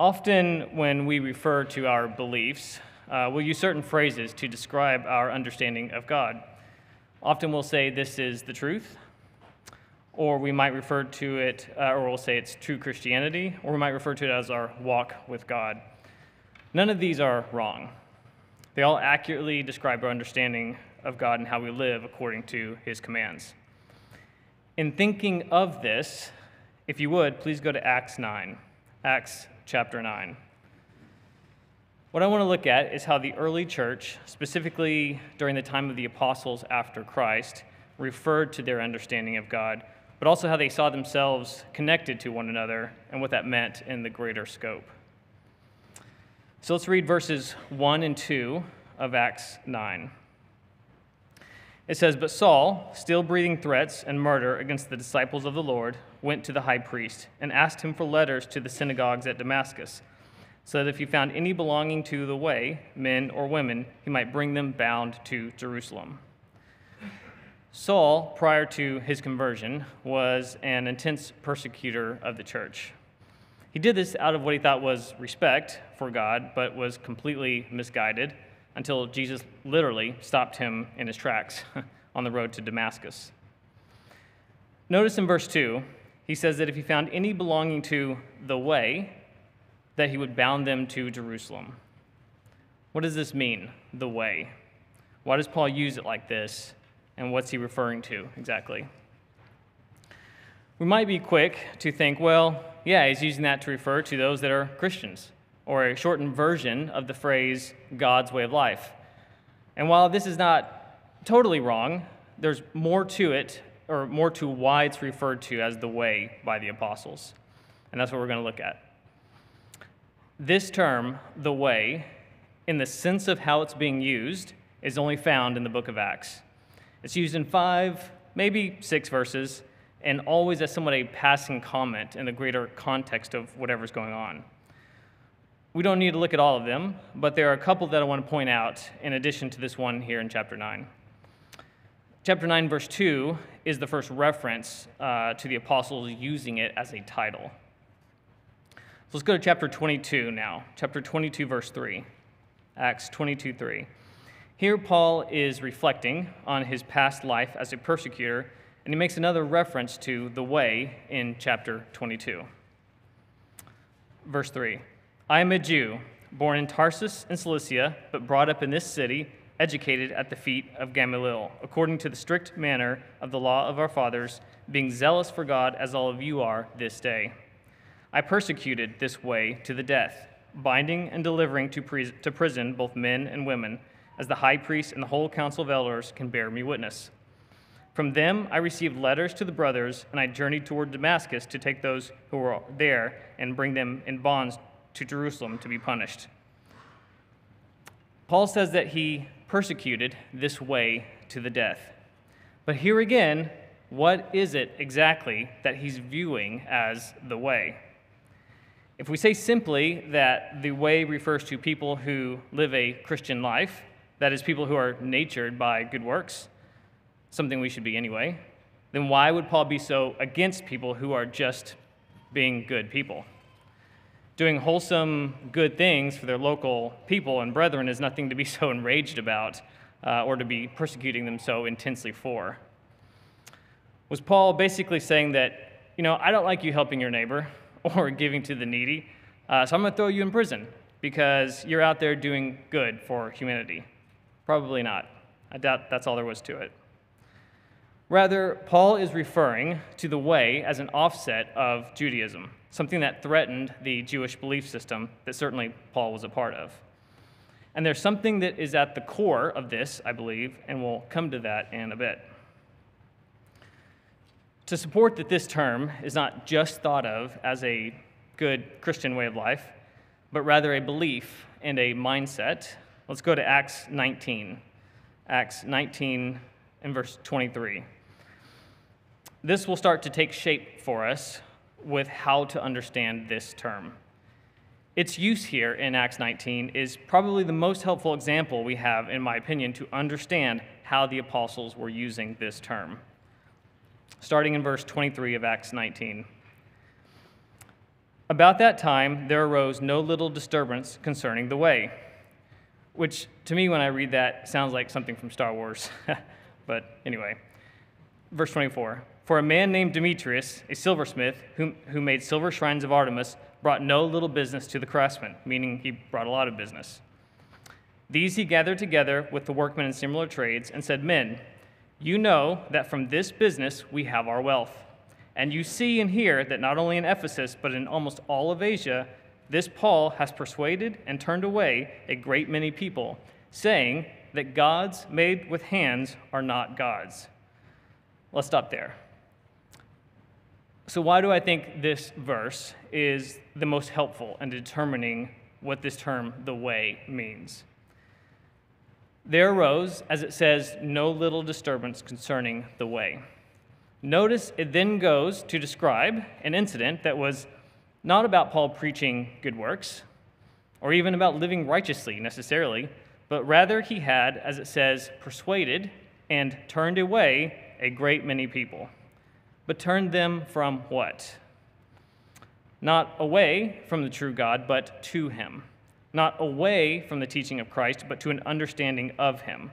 Often, when we refer to our beliefs, uh, we'll use certain phrases to describe our understanding of God. Often, we'll say, This is the truth, or we might refer to it, uh, or we'll say it's true Christianity, or we might refer to it as our walk with God. None of these are wrong. They all accurately describe our understanding of God and how we live according to his commands. In thinking of this, if you would, please go to Acts 9. Acts chapter 9. What I want to look at is how the early church, specifically during the time of the apostles after Christ, referred to their understanding of God, but also how they saw themselves connected to one another and what that meant in the greater scope. So let's read verses 1 and 2 of Acts 9. It says, But Saul, still breathing threats and murder against the disciples of the Lord, went to the high priest and asked him for letters to the synagogues at Damascus, so that if he found any belonging to the way, men or women, he might bring them bound to Jerusalem. Saul, prior to his conversion, was an intense persecutor of the church. He did this out of what he thought was respect for God, but was completely misguided until Jesus literally stopped him in his tracks on the road to Damascus. Notice in verse 2, he says that if he found any belonging to the way, that he would bound them to Jerusalem. What does this mean, the way? Why does Paul use it like this, and what's he referring to exactly? We might be quick to think, well, yeah, he's using that to refer to those that are Christians, or a shortened version of the phrase God's way of life. And while this is not totally wrong, there's more to it or more to why it's referred to as the way by the apostles. And that's what we're going to look at. This term, the way, in the sense of how it's being used, is only found in the book of Acts. It's used in five, maybe six verses, and always as somewhat a passing comment in the greater context of whatever's going on. We don't need to look at all of them, but there are a couple that I want to point out in addition to this one here in chapter 9. Chapter 9, verse 2 is the first reference uh, to the apostles using it as a title. So let's go to chapter 22 now. Chapter 22, verse 3. Acts 22, 3. Here, Paul is reflecting on his past life as a persecutor, and he makes another reference to the way in chapter 22. Verse 3 I am a Jew, born in Tarsus in Cilicia, but brought up in this city educated at the feet of Gamaliel, according to the strict manner of the law of our fathers, being zealous for God as all of you are this day. I persecuted this way to the death, binding and delivering to, pre- to prison both men and women, as the high priest and the whole council of elders can bear me witness. From them I received letters to the brothers, and I journeyed toward Damascus to take those who were there and bring them in bonds to Jerusalem to be punished. Paul says that he persecuted this way to the death. But here again, what is it exactly that he's viewing as the way? If we say simply that the way refers to people who live a Christian life, that is, people who are natured by good works, something we should be anyway, then why would Paul be so against people who are just being good people? Doing wholesome, good things for their local people and brethren is nothing to be so enraged about uh, or to be persecuting them so intensely for. Was Paul basically saying that, you know, I don't like you helping your neighbor or giving to the needy, uh, so I'm going to throw you in prison because you're out there doing good for humanity? Probably not. I doubt that's all there was to it. Rather, Paul is referring to the way as an offset of Judaism something that threatened the Jewish belief system that certainly Paul was a part of. And there's something that is at the core of this, I believe, and we'll come to that in a bit. To support that this term is not just thought of as a good Christian way of life, but rather a belief and a mindset, let's go to Acts 19. Acts 19 and verse 23. This will start to take shape for us with how to understand this term. Its use here in Acts 19 is probably the most helpful example we have, in my opinion, to understand how the apostles were using this term. Starting in verse 23 of Acts 19. About that time, there arose no little disturbance concerning the way, which to me, when I read that, sounds like something from Star Wars. but anyway, verse 24 For a man named Demetrius, a silversmith, who, who made silver shrines of Artemis, brought no little business to the craftsmen, meaning he brought a lot of business. These he gathered together with the workmen in similar trades and said, Men, you know that from this business we have our wealth. And you see and hear that not only in Ephesus, but in almost all of Asia, this Paul has persuaded and turned away a great many people, saying that gods made with hands are not gods. Let's stop there. So, why do I think this verse is the most helpful in determining what this term, the way, means? There arose, as it says, no little disturbance concerning the way. Notice it then goes to describe an incident that was not about Paul preaching good works or even about living righteously necessarily, but rather he had, as it says, persuaded and turned away a great many people. But turned them from what? Not away from the true God, but to him not away from the teaching of Christ, but to an understanding of him.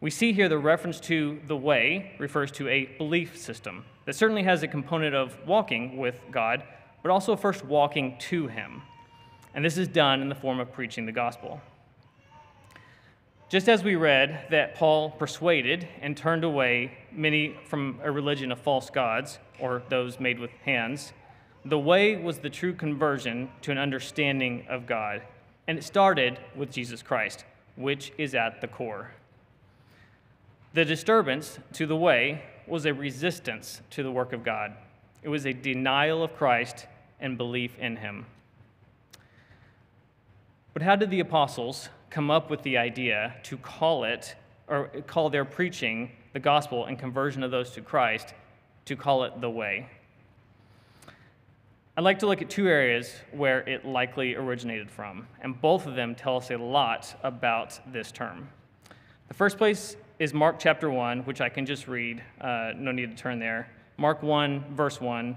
We see here the reference to the way refers to a belief system that certainly has a component of walking with God, but also first walking to him. And this is done in the form of preaching the gospel. Just as we read that Paul persuaded and turned away many from a religion of false gods, or those made with hands, the way was the true conversion to an understanding of God, and it started with Jesus Christ, which is at the core. The disturbance to the way was a resistance to the work of God, it was a denial of Christ and belief in him. But how did the apostles come up with the idea to call it, or call their preaching, the gospel, and conversion of those to Christ, to call it the way? I'd like to look at two areas where it likely originated from, and both of them tell us a lot about this term. The first place is Mark chapter 1, which I can just read, uh, no need to turn there. Mark 1, verse 1.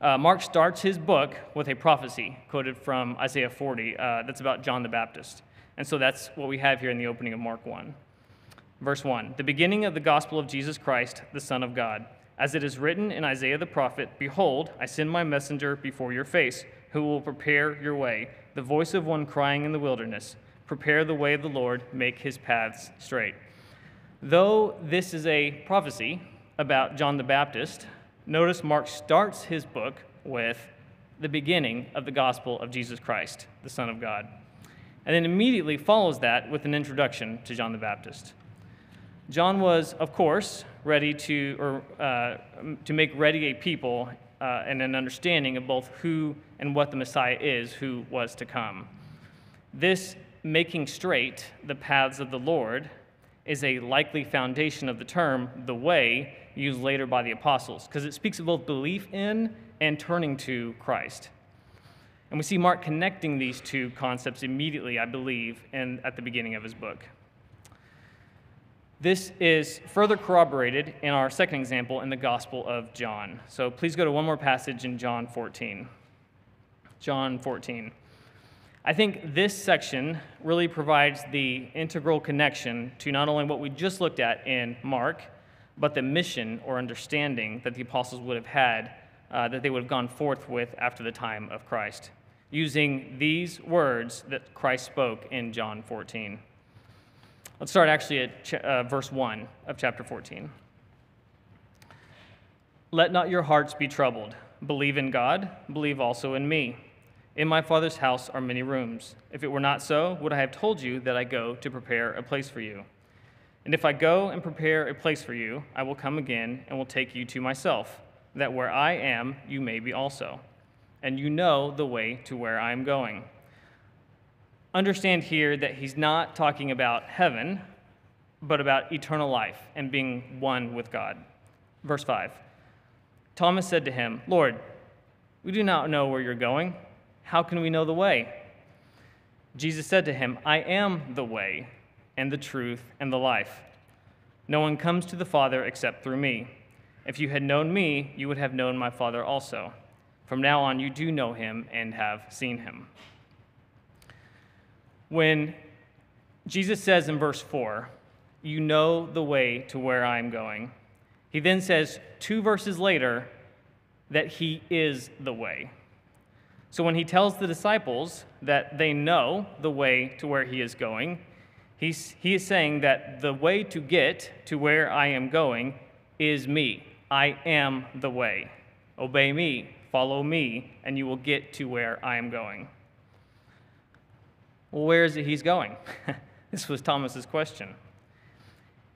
Uh, Mark starts his book with a prophecy quoted from Isaiah 40 uh, that's about John the Baptist. And so that's what we have here in the opening of Mark 1. Verse 1 The beginning of the gospel of Jesus Christ, the Son of God as it is written in Isaiah the prophet Behold, I send my messenger before your face, who will prepare your way, the voice of one crying in the wilderness, Prepare the way of the Lord, make his paths straight. Though this is a prophecy about John the Baptist, notice Mark starts his book with the beginning of the gospel of Jesus Christ, the Son of God, and then immediately follows that with an introduction to John the Baptist. John was, of course, ready to, or, uh, to make ready a people uh, and an understanding of both who and what the Messiah is, who was to come. This making straight the paths of the Lord is a likely foundation of the term, the way, used later by the apostles, because it speaks of both belief in and turning to Christ. And we see Mark connecting these two concepts immediately, I believe, and at the beginning of his book. This is further corroborated in our second example in the Gospel of John. So please go to one more passage in John 14. John 14. I think this section really provides the integral connection to not only what we just looked at in Mark, but the mission or understanding that the apostles would have had, uh, that they would have gone forth with after the time of Christ, using these words that Christ spoke in John 14. Let's start actually at ch- uh, verse 1 of chapter 14. Let not your hearts be troubled. Believe in God, believe also in me. In my Father's house are many rooms. If it were not so, would I have told you that I go to prepare a place for you? And if I go and prepare a place for you, I will come again and will take you to myself, that where I am, you may be also. And you know the way to where I am going understand here that he's not talking about heaven, but about eternal life and being one with God. Verse 5 Thomas said to him, Lord, we do not know where you're going. How can we know the way? Jesus said to him, I am the way and the truth and the life. No one comes to the Father except through me. If you had known me, you would have known my Father also. From now on, you do know him and have seen him. When Jesus says in verse 4, You know the way to where I am going, he then says two verses later that he is the way. So when he tells the disciples that they know the way to where he is going, he's, he is saying that the way to get to where I am going is me. I am the way. Obey me, follow me, and you will get to where I am going. Well, where is it he's going? this was Thomas's question.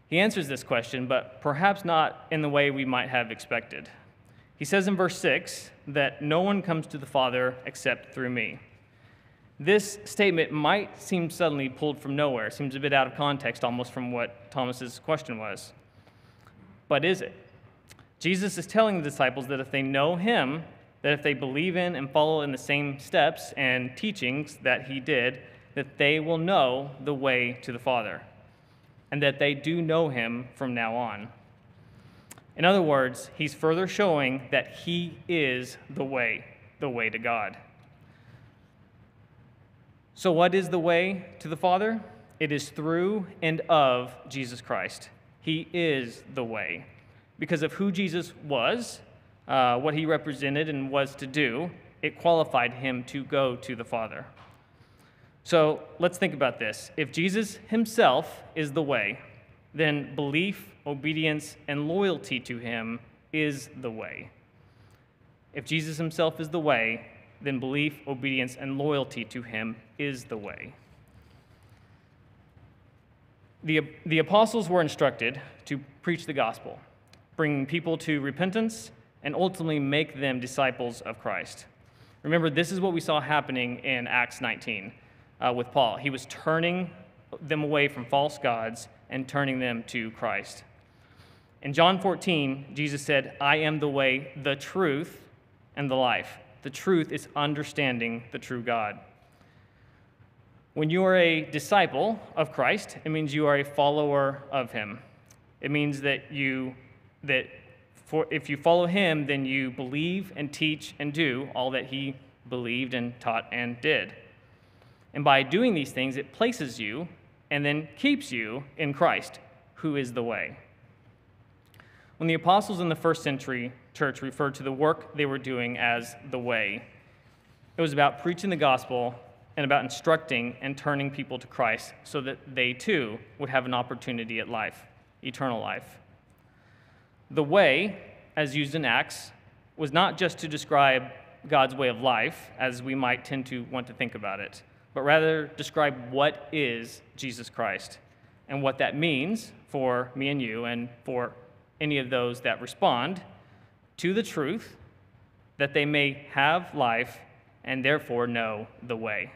He answers this question, but perhaps not in the way we might have expected. He says in verse 6 that no one comes to the Father except through me. This statement might seem suddenly pulled from nowhere. It seems a bit out of context almost from what Thomas's question was. But is it? Jesus is telling the disciples that if they know him, that if they believe in and follow in the same steps and teachings that he did, that they will know the way to the Father, and that they do know him from now on. In other words, he's further showing that he is the way, the way to God. So, what is the way to the Father? It is through and of Jesus Christ. He is the way. Because of who Jesus was, uh, what he represented and was to do, it qualified him to go to the Father. So let's think about this. If Jesus himself is the way, then belief, obedience, and loyalty to him is the way. If Jesus himself is the way, then belief, obedience, and loyalty to him is the way. The, the apostles were instructed to preach the gospel, bring people to repentance, and ultimately make them disciples of Christ. Remember, this is what we saw happening in Acts 19 uh, with Paul. He was turning them away from false gods and turning them to Christ. In John 14, Jesus said, I am the way, the truth, and the life. The truth is understanding the true God. When you are a disciple of Christ, it means you are a follower of him. It means that you that for if you follow him, then you believe and teach and do all that he believed and taught and did. And by doing these things, it places you and then keeps you in Christ, who is the way. When the apostles in the first century church referred to the work they were doing as the way, it was about preaching the gospel and about instructing and turning people to Christ so that they too would have an opportunity at life, eternal life. The way, as used in Acts, was not just to describe God's way of life, as we might tend to want to think about it but rather describe what is Jesus Christ and what that means for me and you and for any of those that respond to the truth that they may have life and therefore know the way.